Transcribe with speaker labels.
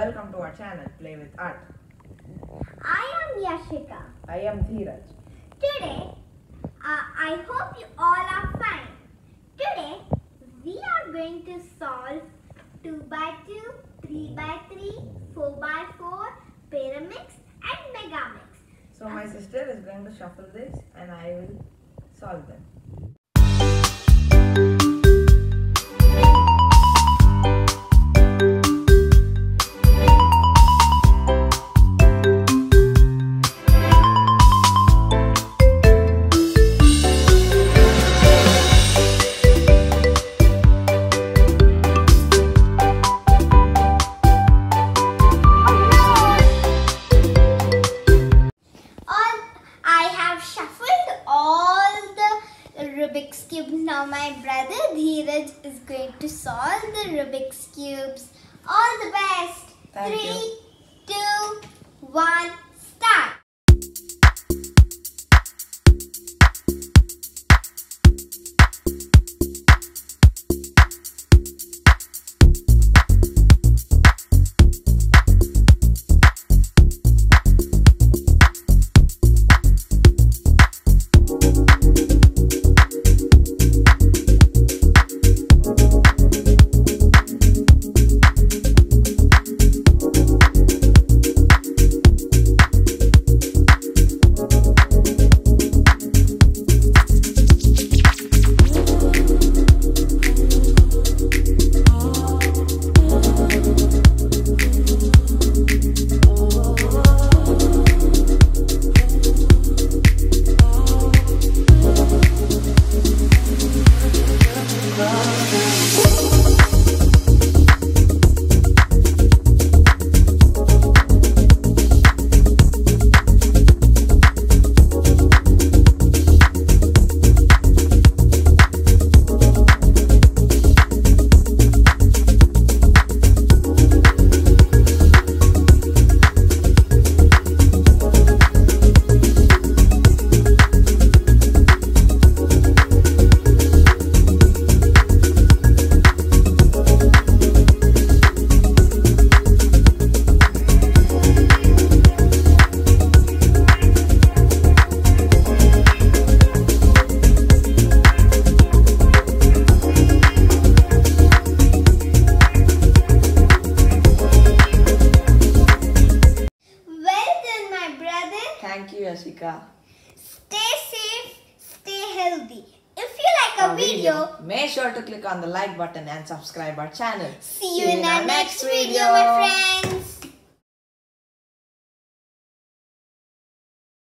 Speaker 1: welcome to our channel, Play with Art.
Speaker 2: I am Yashika.
Speaker 1: I am Dheeraj.
Speaker 2: Today, uh, I hope you all are fine. Today, we are going to solve 2 by 2, 3 by 3, 4 by 4, Pyraminx and Megaminx.
Speaker 1: So my sister is going to shuffle this and I will solve them.
Speaker 2: Now my brother Dheeraj is going to solve the Rubik's cubes. All the best.
Speaker 1: Thank
Speaker 2: Three,
Speaker 1: you.
Speaker 2: two, one,
Speaker 1: Thank you, Yashika.
Speaker 2: Stay safe, stay healthy. If you like our video,
Speaker 1: Make sure to click on the like button and subscribe our channel.
Speaker 2: see you in our next video, my friends.